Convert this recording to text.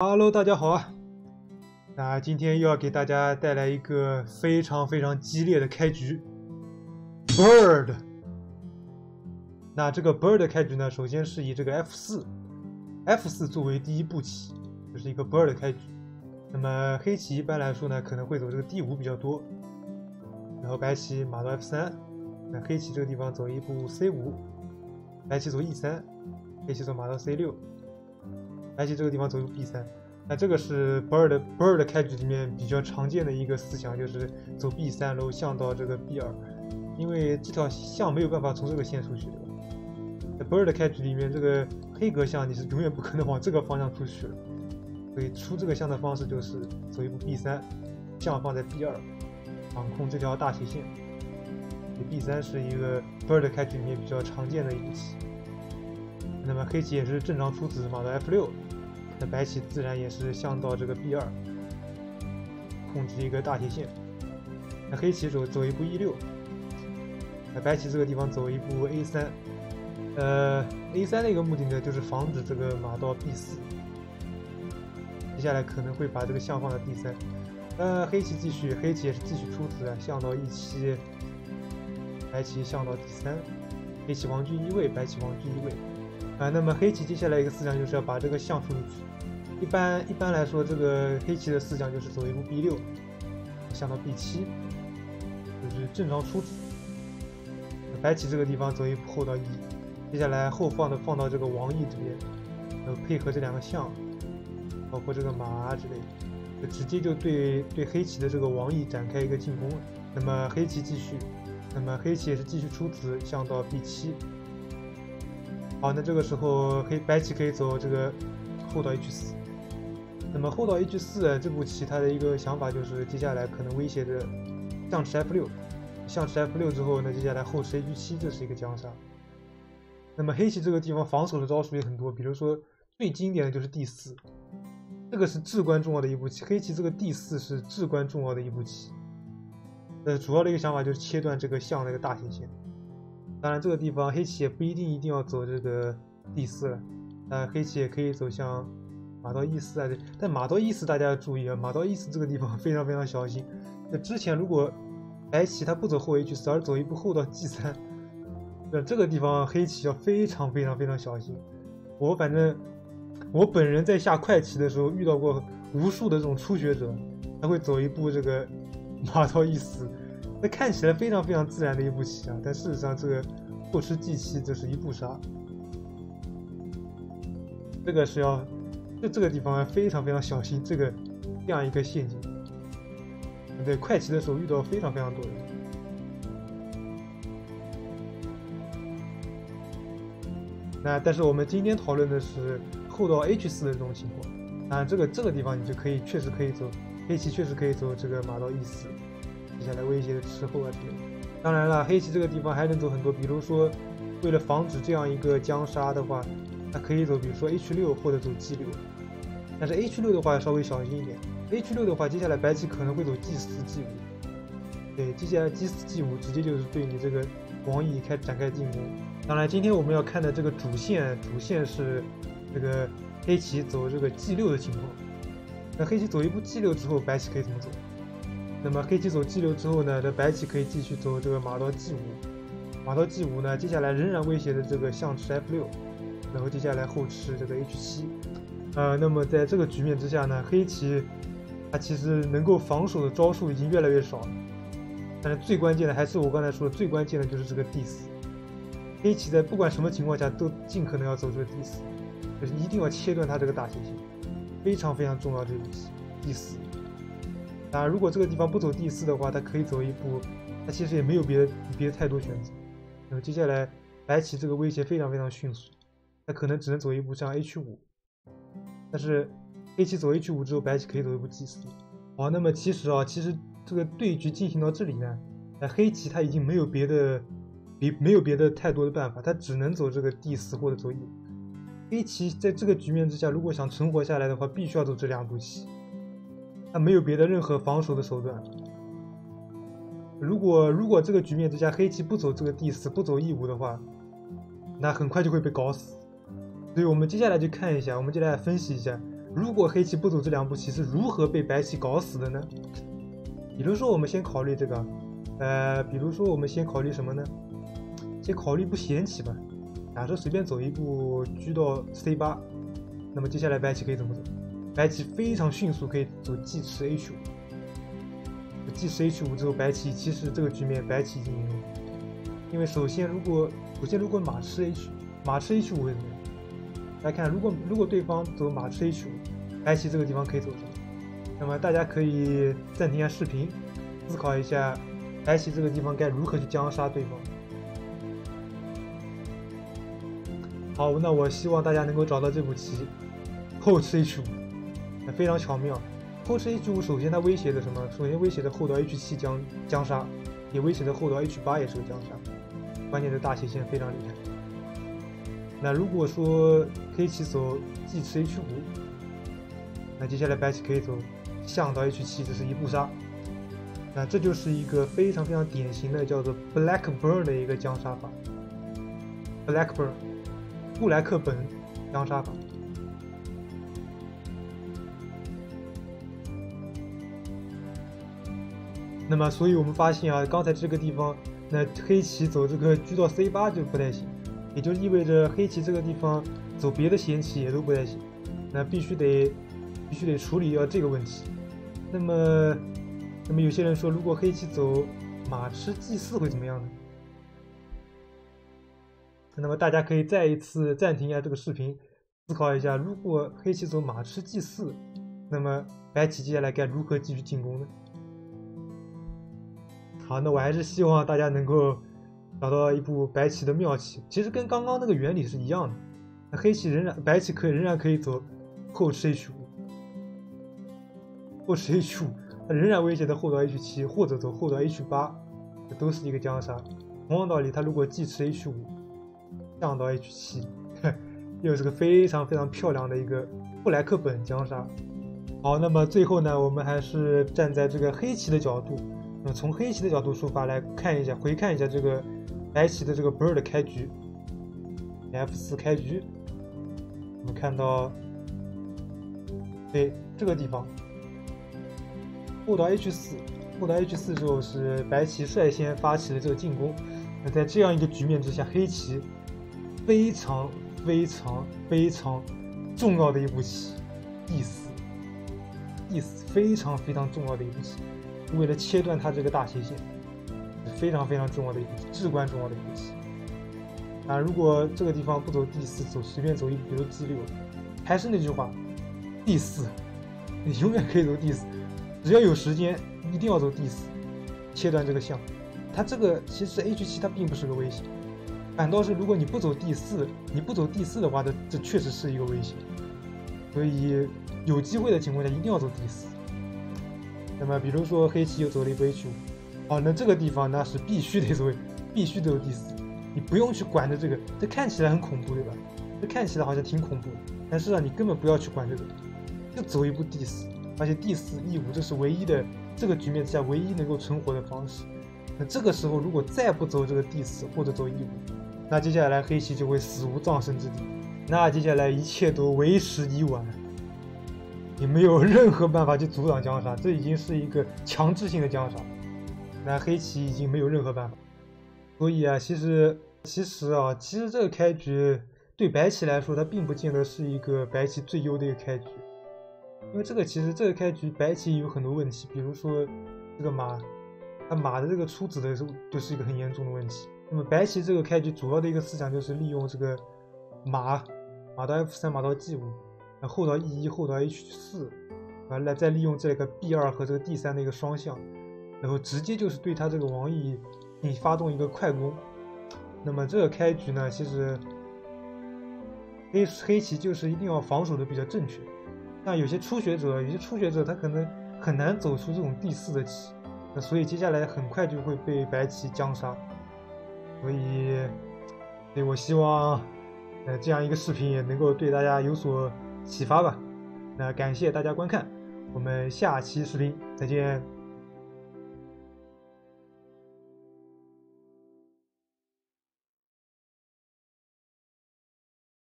Hello，大家好啊！那今天又要给大家带来一个非常非常激烈的开局，Bird。那这个 Bird 开局呢，首先是以这个 F 四，F 四作为第一步棋，就是一个 Bird 开局。那么黑棋一般来说呢，可能会走这个 D 五比较多，然后白棋马到 F 三，那黑棋这个地方走一步 C 五，白棋走 E 三，黑棋走马到 C 六。白棋这个地方走 B 三，那这个是 Bird Bird 开局里面比较常见的一个思想，就是走 B 三，然后象到这个 B 二，因为这条象没有办法从这个线出去，对吧？在 Bird 开局里面，这个黑格象你是永远不可能往这个方向出去的，所以出这个象的方式就是走一步 B 三，象放在 B 二，掌控这条大斜线。B 三是一个 Bird 开局里面比较常见的一步棋。那么黑棋也是正常出子，马到 F 六。那白棋自然也是象到这个 B 二，控制一个大斜线。那黑棋走走一步 E 六，那白棋这个地方走一步 A 三。呃，A 三的一个目的呢，就是防止这个马到 B 四。接下来可能会把这个象放到 D 三。呃，黑棋继续，黑棋也是继续出子，象到 E 七。白棋象到 D 三，黑棋王军一位，白棋王军一位。啊，那么黑棋接下来一个思想就是要把这个象出出去。一般一般来说，这个黑棋的思想就是走一步 B 六，象到 B 七，就是正常出子。白棋这个地方走一步后到 E，接下来后放的放到这个王 E 这边，然后配合这两个象，包括这个马啊之类，就直接就对对黑棋的这个王 E 展开一个进攻了。那么黑棋继续，那么黑棋也是继续出子，象到 B 七。好，那这个时候黑白棋可以走这个后到 H 四。那么后到 H 四这步棋，它的一个想法就是接下来可能威胁着象吃 F 六，象吃 F 六之后，那接下来后吃 H 七，这是一个将杀。那么黑棋这个地方防守的招数也很多，比如说最经典的就是 D 四，这个是至关重要的一步棋。黑棋这个 D 四是至关重要的一步棋。呃，主要的一个想法就是切断这个象的一个大斜线。当然，这个地方黑棋也不一定一定要走这个 D 四了，呃，黑棋也可以走向马到 E 四啊。但马到 E 四大家要注意啊，马到 E 四这个地方 非常非常小心。那之前如果白棋他不走后 H 四，而走一步后到 G 三，那这个地方黑棋要非常非常非常小心。我反正我本人在下快棋的时候遇到过无数的这种初学者，他会走一步这个马到 E 四。那看起来非常非常自然的一步棋啊，但事实上这个后吃 G 七，这是一步杀。这个是要，就这个地方非常非常小心这个这样一个陷阱。对，快棋的时候遇到非常非常多人。那但是我们今天讨论的是后到 H 四的这种情况啊，这个这个地方你就可以确实可以走黑棋，确实可以走这个马到 E 四。接下来威胁的吃后啊之类。当然了，黑棋这个地方还能走很多，比如说，为了防止这样一个将杀的话，它可以走，比如说 H 六或者走 G 六。但是 H 六的话稍微小心一点。H 六的话，接下来白棋可能会走 G 四 G 五。对，接下来 G 四 G 五直接就是对你这个王翼开展开进攻。当然，今天我们要看的这个主线，主线是这个黑棋走这个 G 六的情况。那黑棋走一步 G 六之后，白棋可以怎么走？那么黑棋走 G 六之后呢，这白棋可以继续走这个马到 G 五，马到 G 五呢，接下来仍然威胁着这个象吃 F 六，然后接下来后吃这个 H 七，呃，那么在这个局面之下呢，黑棋它其实能够防守的招数已经越来越少了，但是最关键的还是我刚才说的，最关键的就是这个 D 四，黑棋在不管什么情况下都尽可能要走这个 D 四，就是一定要切断它这个大斜线，非常非常重要这步棋 D 四。当然，如果这个地方不走 D 四的话，他可以走一步，他其实也没有别的别的太多选择。那么接下来白棋这个威胁非常非常迅速，他可能只能走一步像 H 五。但是黑棋走 H 五之后，白棋可以走一步 G 四。好，那么其实啊，其实这个对局进行到这里呢，那黑棋他已经没有别的，别没有别的太多的办法，他只能走这个 D 四或者走 E。黑棋在这个局面之下，如果想存活下来的话，必须要走这两步棋。他没有别的任何防守的手段。如果如果这个局面之下黑棋不走这个 D 四，不走 E 五的话，那很快就会被搞死。所以我们接下来就看一下，我们接下来分析一下，如果黑棋不走这两步棋是如何被白棋搞死的呢？比如说我们先考虑这个，呃，比如说我们先考虑什么呢？先考虑不闲棋吧。假设随便走一步车到 C 八，那么接下来白棋可以怎么走？白棋非常迅速可以走 G 吃 H 五，G 吃 H 五之后，白棋其实这个局面白棋已经赢了。因为首先如果首先如果马吃 H，马吃 H 五会怎么样？大家看，如果如果对方走马吃 H 五，白棋这个地方可以走什么？那么大家可以暂停一下视频，思考一下白棋这个地方该如何去将杀对方。好，那我希望大家能够找到这步棋，后吃 H 五。非常巧妙，后吃 H 五，首先它威胁的什么？首先威胁的后到 H 七将将杀，也威胁的后到 H 八也是个将杀，关键的大斜线非常厉害。那如果说黑棋走 G 吃 H 五，那接下来白棋可以走象到 H 七，这是一步杀。那这就是一个非常非常典型的叫做 Blackburn 的一个将杀法，Blackburn，布莱克本将杀法。那么，所以我们发现啊，刚才这个地方，那黑棋走这个车到 C 八就不太行，也就意味着黑棋这个地方走别的闲棋也都不太行，那必须得必须得处理掉这个问题。那么，那么有些人说，如果黑棋走马吃 G 四会怎么样呢？那么大家可以再一次暂停一下这个视频，思考一下，如果黑棋走马吃 G 四，那么白棋接下来该如何继续进攻呢？好，那我还是希望大家能够找到一部白棋的妙棋，其实跟刚刚那个原理是一样的。那黑棋仍然，白棋可以仍然可以走后吃 H 五，后吃 H 五，仍然威胁的后到 H 七，或者走后到 H 八，这都是一个将杀。同样道理，他如果既吃 H 五，降到 H 七，又是个非常非常漂亮的一个布莱克本将杀。好，那么最后呢，我们还是站在这个黑棋的角度。从黑棋的角度出发来看一下，回看一下这个白棋的这个 bird 开局，F 四开局，我们看到，对这个地方，后到 H 四，后到 H 四之后是白棋率先发起了这个进攻。那在这样一个局面之下，黑棋非常非常非常重要的一步棋，D 四，D 四非常非常重要的一步棋。为了切断它这个大斜线，非常非常重要的一步，至关重要的一步棋。啊，如果这个地方不走 D 四，走随便走一，比如 G 六，还是那句话，D 四，你永远可以走 D 四，只要有时间，一定要走 D 四，切断这个象。它这个其实 H 七它并不是个威胁，反倒是如果你不走 D 四，你不走 D 四的话，这这确实是一个威胁。所以有机会的情况下，一定要走 D 四。那么，比如说黑棋又走了一步 H 五，哦，那这个地方那是必须得走，必须得走 D 四，你不用去管着这个，这看起来很恐怖，对吧？这看起来好像挺恐怖，但是啊，你根本不要去管这个，就走一步 D 四，而且 D 四 E 五这是唯一的这个局面之下唯一能够存活的方式。那这个时候如果再不走这个 D 四或者走 E 五，那接下来黑棋就会死无葬身之地，那接下来一切都为时已晚。你没有任何办法去阻挡江杀，这已经是一个强制性的江杀。那黑棋已经没有任何办法。所以啊，其实其实啊，其实这个开局对白棋来说，它并不见得是一个白棋最优的一个开局。因为这个其实这个开局白棋有很多问题，比如说这个马，它马的这个出子的时候就是一个很严重的问题。那么白棋这个开局主要的一个思想就是利用这个马，马到 F 三，马到 G 五。然后到 E 一，后到 H 四，完了再利用这个 B 二和这个 D 三的一个双向，然后直接就是对他这个王翼发动一个快攻。那么这个开局呢，其实黑黑棋就是一定要防守的比较正确。那有些初学者，有些初学者他可能很难走出这种第四的棋，那所以接下来很快就会被白棋将杀。所以，所以我希望，呃，这样一个视频也能够对大家有所。启发吧，那感谢大家观看，我们下期视频再见。